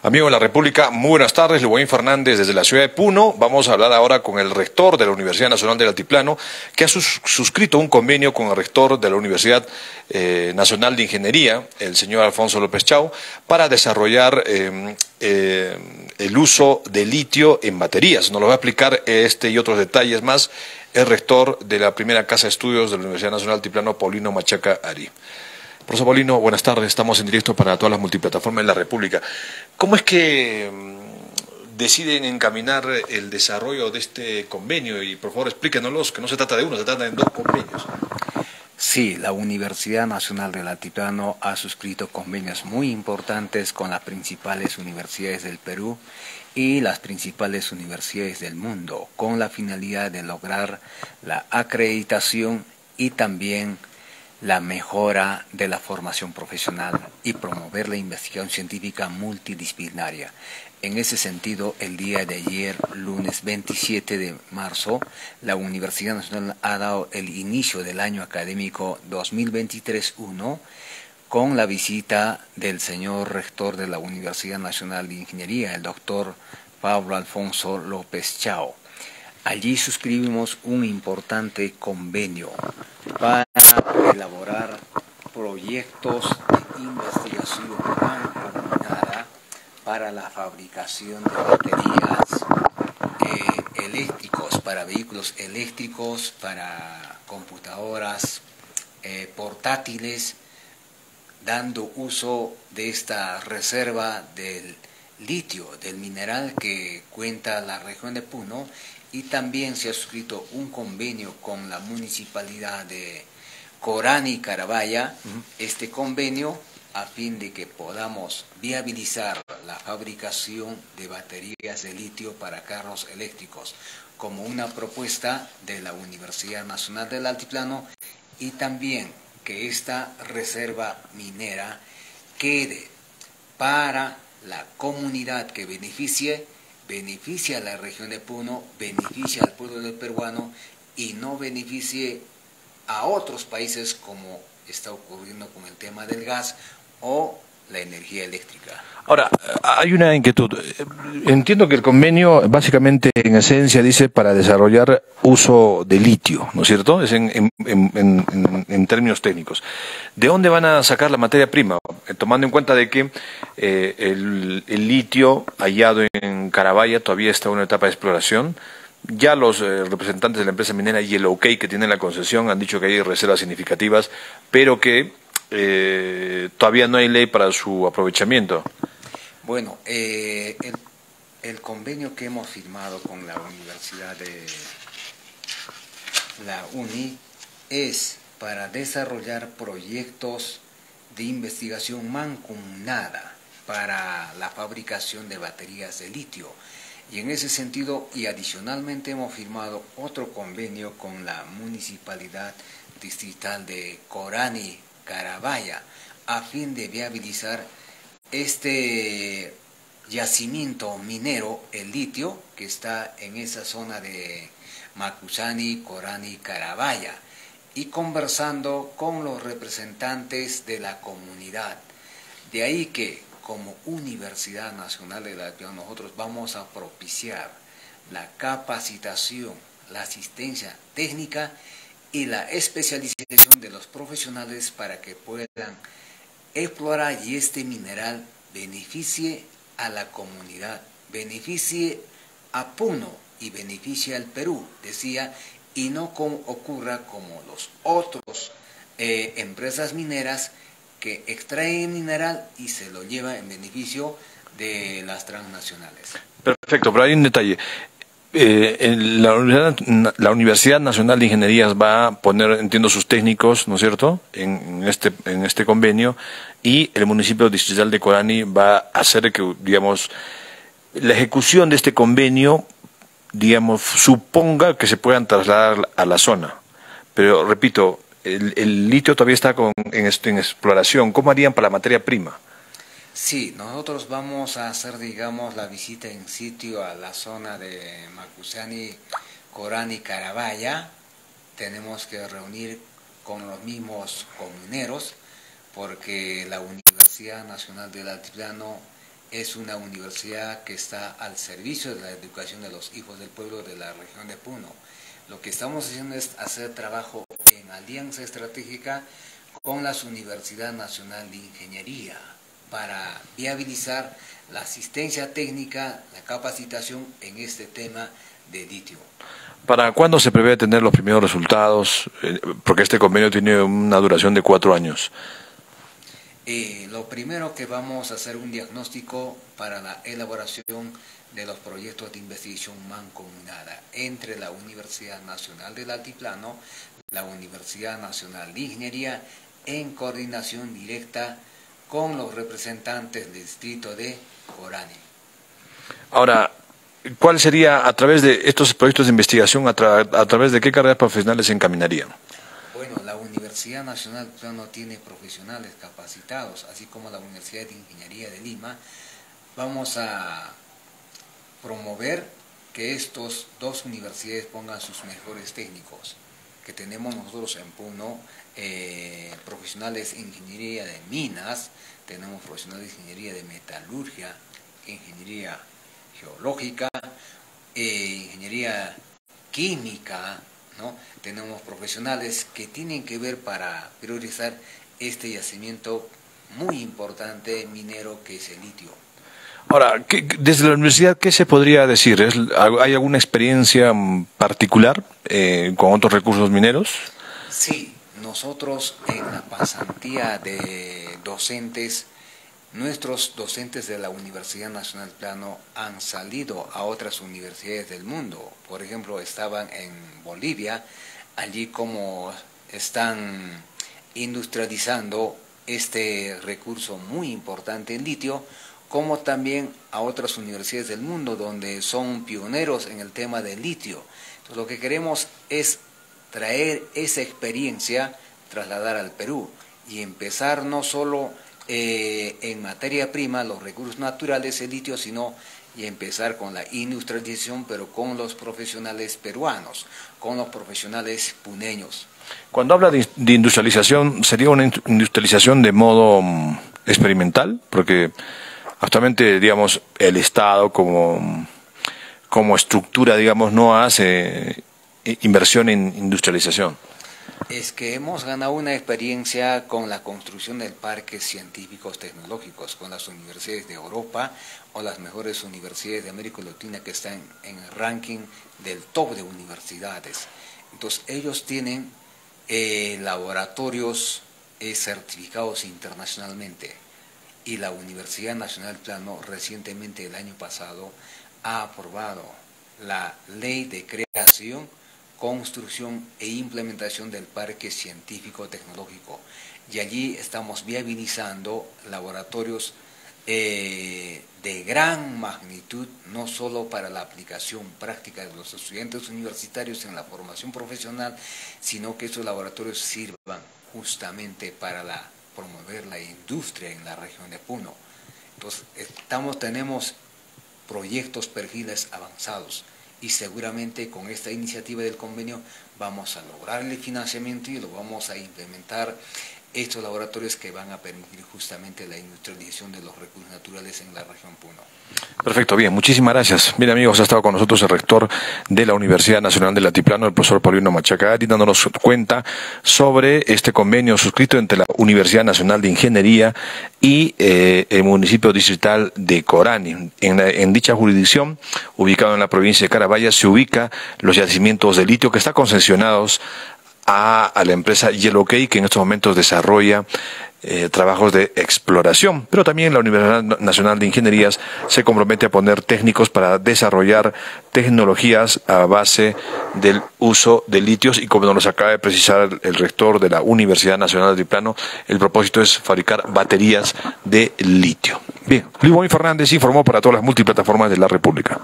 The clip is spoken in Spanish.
Amigo de la República, muy buenas tardes. Luguín Fernández desde la ciudad de Puno. Vamos a hablar ahora con el rector de la Universidad Nacional del Altiplano, que ha suscrito un convenio con el rector de la Universidad eh, Nacional de Ingeniería, el señor Alfonso López Chau, para desarrollar eh, eh, el uso de litio en baterías. Nos lo va a explicar este y otros detalles más el rector de la primera Casa de Estudios de la Universidad Nacional Altiplano, Paulino Machaca Ari. Profesor Paulino, buenas tardes. Estamos en directo para todas las multiplataformas de la República. ¿Cómo es que mm, deciden encaminar el desarrollo de este convenio? Y por favor explíquenos que no se trata de uno, se trata de dos convenios. Sí, la Universidad Nacional del Altiplano ha suscrito convenios muy importantes con las principales universidades del Perú y las principales universidades del mundo, con la finalidad de lograr la acreditación y también la mejora de la formación profesional y promover la investigación científica multidisciplinaria. En ese sentido, el día de ayer, lunes 27 de marzo, la Universidad Nacional ha dado el inicio del año académico 2023-1 con la visita del señor rector de la Universidad Nacional de Ingeniería, el doctor Pablo Alfonso López Chao. Allí suscribimos un importante convenio para elaborar proyectos de investigación para la fabricación de baterías eh, eléctricos, para vehículos eléctricos, para computadoras eh, portátiles, dando uso de esta reserva del litio, del mineral que cuenta la región de Puno, y también se ha suscrito un convenio con la municipalidad de Corani y Carabaya, este convenio a fin de que podamos viabilizar la fabricación de baterías de litio para carros eléctricos como una propuesta de la Universidad Nacional del Altiplano y también que esta reserva minera quede para la comunidad que beneficie, beneficia a la región de Puno, beneficia al pueblo del peruano y no beneficie a otros países como está ocurriendo con el tema del gas o la energía eléctrica. Ahora, hay una inquietud. Entiendo que el convenio básicamente en esencia dice para desarrollar uso de litio, ¿no es cierto? Es en, términos técnicos. ¿De dónde van a sacar la materia prima? Eh, tomando en cuenta de que eh, el, el, litio hallado en Carabaya todavía está en una etapa de exploración. Ya los eh, representantes de la empresa minera Yellow Cake que tienen la concesión han dicho que hay reservas significativas, pero que eh, todavía no hay ley para su aprovechamiento. Bueno, eh, el, el, convenio que hemos firmado con la Universidad de la UNI es para desarrollar proyectos de investigación mancomunada para la fabricación de baterías de litio. Y en ese sentido, y adicionalmente hemos firmado otro convenio con la Municipalidad Distrital de Corani, Carabaya, a fin de viabilizar este yacimiento minero, el litio, que está en esa zona de Macusani, Corani, Carabaya, y conversando con los representantes de la comunidad. De ahí que como Universidad Nacional de la nosotros vamos a propiciar la capacitación, la asistencia técnica y la especialización de los profesionales para que puedan explorar y este mineral beneficie a la comunidad, beneficie a Puno y beneficie al Perú, decía, y no ocurra como los otros eh, empresas mineras que extraen mineral y se lo lleva en beneficio de las transnacionales. Perfecto, pero hay un detalle. Eh, la, la, Universidad, Nacional de Ingenierías va a poner, entiendo, sus técnicos, ¿no es cierto?, en, este, en este convenio y el municipio distrital de Corani va a hacer que, digamos, la ejecución de este convenio, digamos, suponga que se puedan trasladar a la zona. Pero, repito, el, litio todavía está con, en, exploración. ¿Cómo harían para la materia prima? Sí, nosotros vamos a hacer, digamos, la visita en sitio a la zona de Macusani, Corani, Carabaya. Tenemos que reunir con los mismos comuneros porque la Universidad Nacional del Altiplano es una universidad que está al servicio de la educación de los hijos del pueblo de la región de Puno. Lo que estamos haciendo es hacer trabajo alianza estratégica con la Universidad Nacional de Ingeniería para viabilizar la asistencia técnica, la capacitación en este tema de litio. ¿Para cuándo se prevé tener los primeros resultados? Eh, porque este convenio tiene una duración de cuatro años. Eh, lo primero que vamos a hacer un diagnóstico para la elaboración de los proyectos de investigación mancomunada entre la Universidad Nacional del Altiplano, la Universidad Nacional de Ingeniería, en coordinación directa con los representantes del distrito de Corani. Ahora, ¿cuál sería a través de estos proyectos de investigación, a, a través de qué carreras profesionales se encaminarían? Bueno, la Universidad Nacional no tiene profesionales capacitados, así como la Universidad de Ingeniería de Lima. Vamos a promover que estos dos universidades pongan sus mejores técnicos, que tenemos nosotros en Puno, eh, profesionales de ingeniería de minas, tenemos profesionales de ingeniería de metalurgia, ingeniería geológica, eh, ingeniería química, ¿no? Tenemos profesionales que tienen que ver para priorizar este yacimiento muy importante minero que es el litio. Ahora, desde la universidad, ¿qué se podría decir? ¿Hay alguna experiencia particular eh, con otros recursos mineros? Sí, nosotros en la pasantía de docentes, nuestros docentes de la Universidad Nacional Plano han salido a otras universidades del mundo. Por ejemplo, estaban en Bolivia, allí como están industrializando este recurso muy importante en litio, como también a otras universidades del mundo donde son pioneros en el tema del litio. Entonces, lo que queremos es traer esa experiencia, trasladar al Perú y empezar no solo eh, en materia prima, los recursos naturales, el litio, sino y empezar con la industrialización, pero con los profesionales peruanos, con los profesionales puneños. Cuando habla de, industrialización, ¿sería una industrialización de modo mm, experimental? Porque actualmente, digamos, el Estado como, como estructura, digamos, no hace inversión en industrialización. Es que hemos ganado una experiencia con la construcción del parques científicos tecnológicos, con las universidades de Europa o las mejores universidades de América Latina que están en el ranking del top de universidades. Entonces ellos tienen eh, laboratorios eh, certificados internacionalmente y la Universidad Nacional Plano recientemente el año pasado ha aprobado la ley de creación construcción e implementación del parque científico tecnológico. Y allí estamos viabilizando laboratorios eh, de gran magnitud, no solo para la aplicación práctica de los estudiantes universitarios en la formación profesional, sino que estos laboratorios sirvan justamente para la, promover la industria en la región de Puno. Entonces, estamos, tenemos proyectos, perfiles avanzados y seguramente con esta iniciativa del convenio vamos a lograr el financiamiento y lo vamos a implementar estos laboratorios que van a permitir justamente la industrialización de los recursos naturales en la región Puno. Perfecto, bien, muchísimas gracias. Bien amigos, ha estado con nosotros el rector de la Universidad Nacional del Altiplano, el profesor Paulino Machacagari, dándonos cuenta sobre este convenio suscrito entre la Universidad Nacional de Ingeniería y eh, el municipio distrital de Corani. En, en, dicha jurisdicción, ubicado en la provincia de Carabaya, se ubica los yacimientos de litio que están concesionados a, la empresa Yellow que en estos momentos desarrolla eh, trabajos de exploración, pero también la Universidad Nacional de Ingenierías se compromete a poner técnicos para desarrollar tecnologías a base del uso de litios y como nos acaba de precisar el rector de la Universidad Nacional de Plano, el propósito es fabricar baterías de litio. Bien, Luis Fernández informó para todas las multiplataformas de la República.